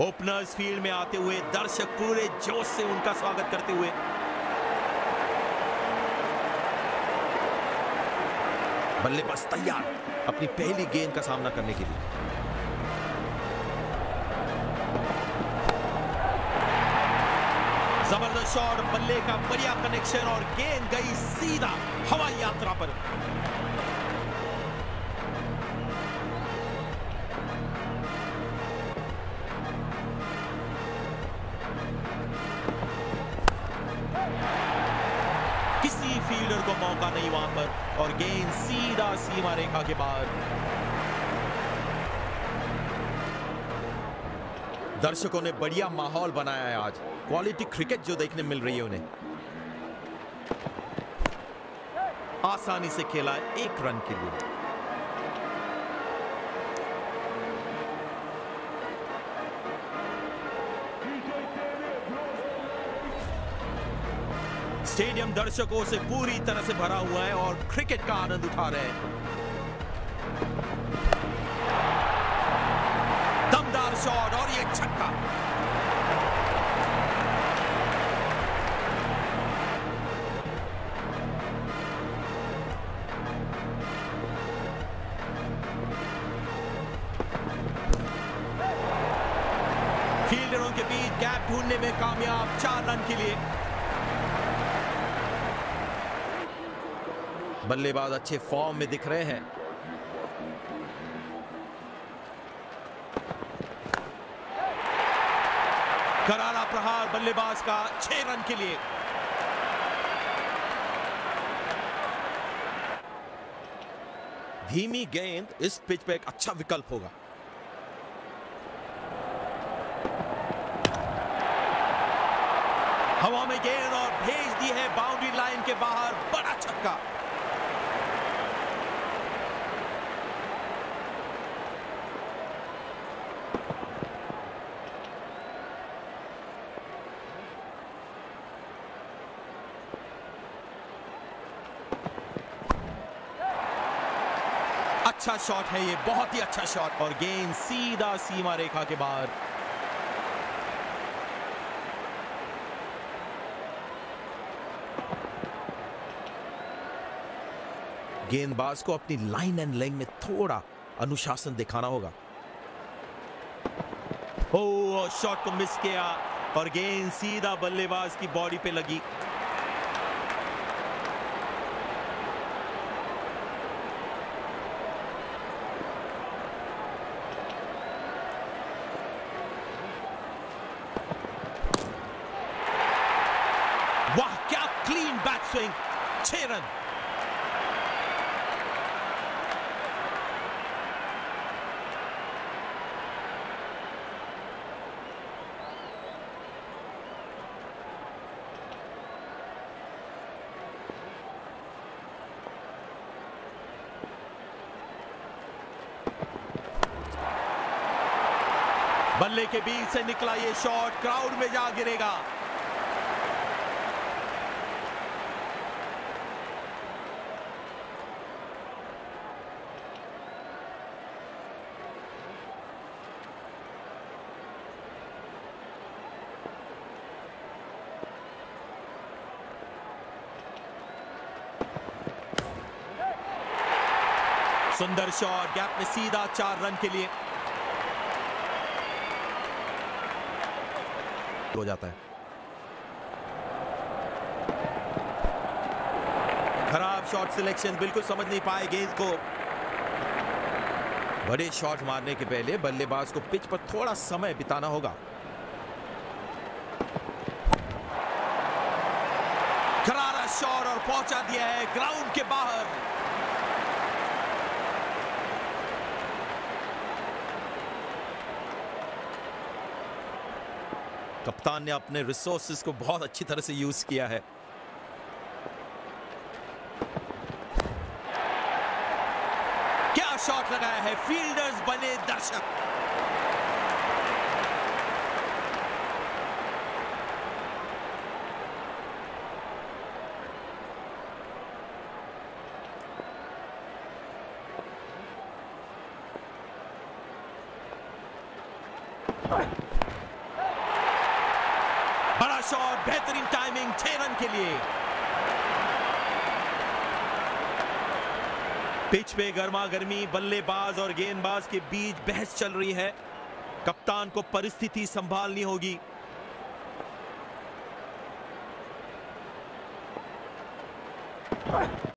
Openers field में आते हुए दर्शक पूरे जोश से उनका स्वागत करते हुए। बल्लेबाज तैयार, अपनी पहली गेंद का सामना करने के लिए। ज़बरदस्त शॉट बल्ले का बढ़िया कनेक्शन और गेंद गई सीधा हवाई यात्रा पर। फील्डर को मौका नहीं वहाँ पर, और गेंद सीधा सीमा रेखा के बाहर दर्शकों ने बढ़िया माहौल बनाया है आज। क्वालिटी क्रिकेट जो देखने मिल रही है उन्हें। आसानी से खेला एक रन के लिए। स्टेडियम दर्शकों से पूरी तरह से भरा हुआ है और क्रिकेट का आनंद उठा रहे हैं। दमदार शॉट और ये छक्का। फील्डरों के बीच गैप ढूँढने में कामयाब चार रन के लिए। बल्लेबाज अच्छे फॉर्म में दिख रहे हैं। करारा प्रहार बल्लेबाज का छह रन के लिए। धीमी गेंद, इस पिच पे एक अच्छा विकल्प होगा। हवा में गेंद और भेज दी है बाउंड्री लाइन के बाहर, बड़ा छक्का। अच्छा शॉट है ये, बहुत ही अच्छा शॉट और गेंद सीधा सीमा रेखा के बाहर। गेंदबाज को अपनी लाइन एंड लेंथ में थोड़ा अनुशासन दिखाना होगा। ओ शॉट को मिस किया और गेंद सीधा बल्लेबाज की बॉडी पे लगी वाह क्या छह रन बल्ले के बीच से निकला ये शॉट क्राउड में जा गिरेगा। सुंदर शॉट गैप में सीधा चार रन के लिए। हो जाता है। खराब शॉट सिलेक्शन बिल्कुल समझ नहीं पाए गेंद को। बड़े शॉट मारने के पहले बल्लेबाज को पिच पर थोड़ा समय बिताना होगा। करारा शॉट और पहुँचा दिया है ग्राउंड के बाहर। कप्तान ने अपने रिसोर्सेज को बहुत अच्छी तरह से यूज़ किया है। क्या शॉट लगाया है? फील्डर्स बने दर्शक। बड़ा शॉट बेहतरीन टाइमिंग छह रन के लिए। पिच पे गर्मा गर्मी बल्लेबाज और गेंदबाज के बीच बहस चल रही है। कप्तान को परिस्थिति संभालनी होगी।